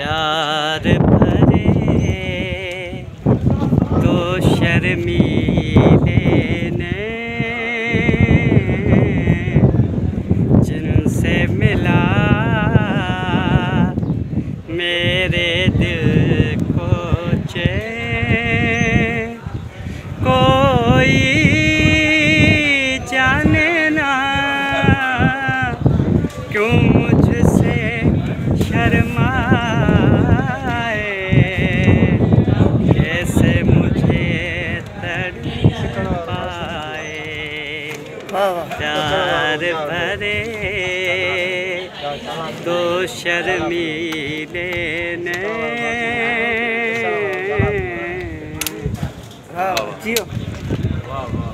प्यार भरे तो शर्मीले ने जिनसे मिला मेरे दिल को चे। कोई जाने क्यों मुझसे शर्माए प्यार भरे तो शर्मीले ने। जियो।